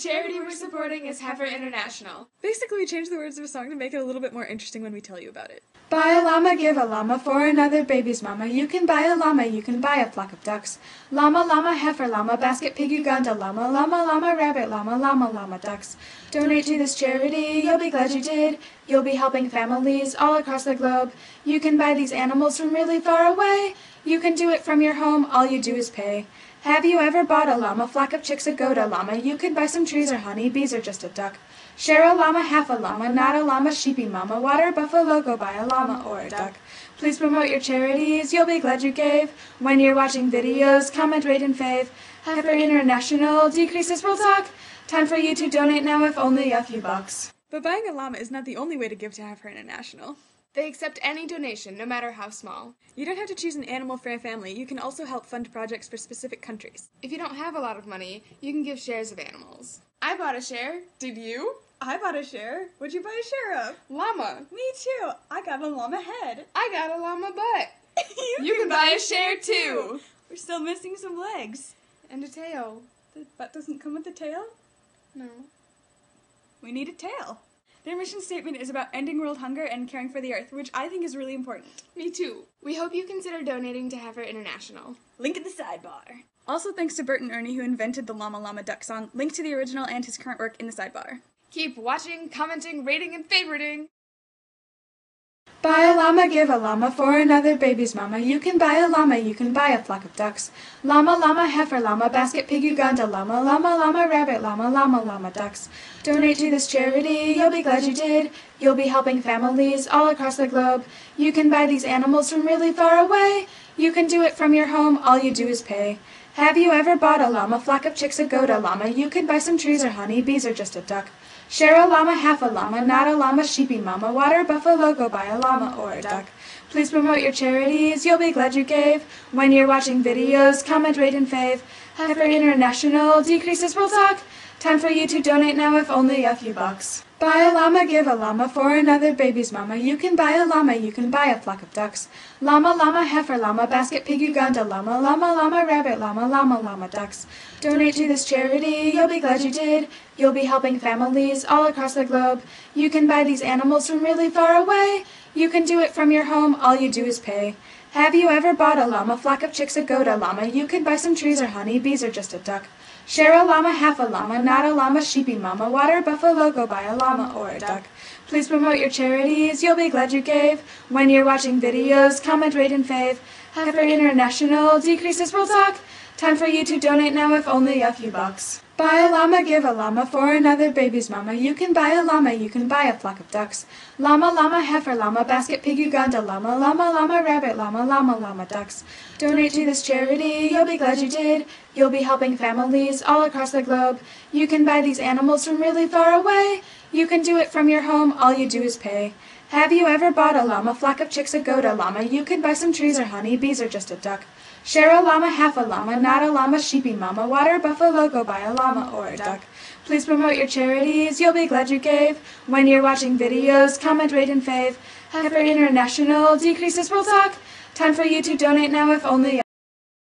charity we're supporting is Heifer International. Basically, we changed the words of a song to make it a little bit more interesting when we tell you about it. Buy a llama, give a llama for another baby's mama. You can buy a llama, you can buy a flock of ducks. Llama, llama, heifer, llama, basket, pig, Uganda, llama, llama, llama, rabbit, llama, llama, llama, ducks. Donate to this charity, you'll be glad you did. You'll be helping families all across the globe. You can buy these animals from really far away. You can do it from your home, all you do is pay. Have you ever bought a llama, flock of chicks, a goat, a llama? You could buy some trees or honey, bees or just a duck. Share a llama, half a llama, not a llama, sheepy mama. Water buffalo, go buy a llama or a duck. Please promote your charities, you'll be glad you gave. When you're watching videos, comment, rate, and fave. Heifer International decreases we'll talk. Time for you to donate now, if only a few bucks. But buying a llama is not the only way to give to Heifer International. They accept any donation, no matter how small. You don't have to choose an animal for a family. You can also help fund projects for specific countries. If you don't have a lot of money, you can give shares of animals. I bought a share. Did you? I bought a share. What'd you buy a share of? Llama. Me too. I got a llama head. I got a llama butt. you, You can buy a share too. We're still missing some legs. And a tail. The butt doesn't come with the tail? No. We need a tail. Their mission statement is about ending world hunger and caring for the earth, which I think is really important. Me too. We hope you consider donating to Heifer International. Link in the sidebar. Also, thanks to Bert and Ernie who invented the Llama Llama Duck song. Link to the original and his current work in the sidebar. Keep watching, commenting, rating, and favoriting. Buy a llama, give a llama for another baby's mama. You can buy a llama, you can buy a flock of ducks. Llama, llama, heifer, llama, basket, pig, Uganda, llama, llama, llama, rabbit, llama, llama, llama, ducks. Donate to this charity, you'll be glad you did. You'll be helping families all across the globe. You can buy these animals from really far away. You can do it from your home, all you do is pay. Have you ever bought a llama, flock of chicks, a goat, a llama? You can buy some trees or honey, bees or just a duck. Share a llama, half a llama, not a llama, sheepy mama. Water buffalo, go buy a llama or a duck. Please promote your charities, you'll be glad you gave. When you're watching videos, comment, rate, and fave. Heifer International decreases we'll talk. Time for you to donate now, if only a few bucks. Buy a llama, give a llama for another baby's mama. You can buy a llama, you can buy a flock of ducks. Llama, llama, heifer, llama, basket, pig, Uganda, llama, llama, llama, rabbit, llama, llama, llama, ducks. Donate to this charity, you'll be glad you did. You'll be helping families all across the globe. You can buy these animals from really far away. You can do it from your home, all you do is pay. Have you ever bought a llama, flock of chicks, a goat, a llama? You can buy some trees or honey, bees or just a duck. Share a llama, half a llama, not a llama, sheepy mama. Water buffalo, go buy a llama or a duck. Please promote your charities, you'll be glad you gave. When you're watching videos, comment, rate, and fave. Heifer International decreases we'll talk. Time for you to donate now, if only a few bucks. Buy a llama, give a llama for another baby's mama. You can buy a llama, you can buy a flock of ducks. Llama, llama, heifer, llama, basket, pig, Uganda, llama, llama, llama, rabbit, llama, llama, llama, ducks. Donate to this charity, you'll be glad you did. You'll be helping families all across the globe. You can buy these animals from really far away. You can do it from your home, all you do is pay. Have you ever bought a llama, flock of chicks, a goat, a llama? You can buy some trees or honey, bees or just a duck. Share a llama, half a llama, not a llama, sheepy mama. Water buffalo, go buy a llama or a duck. Please promote your charities, you'll be glad you gave. When you're watching videos, comment, rate, and fave. Heifer International decreases we'll talk. Time for you to donate now, if only